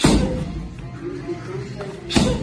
フッ。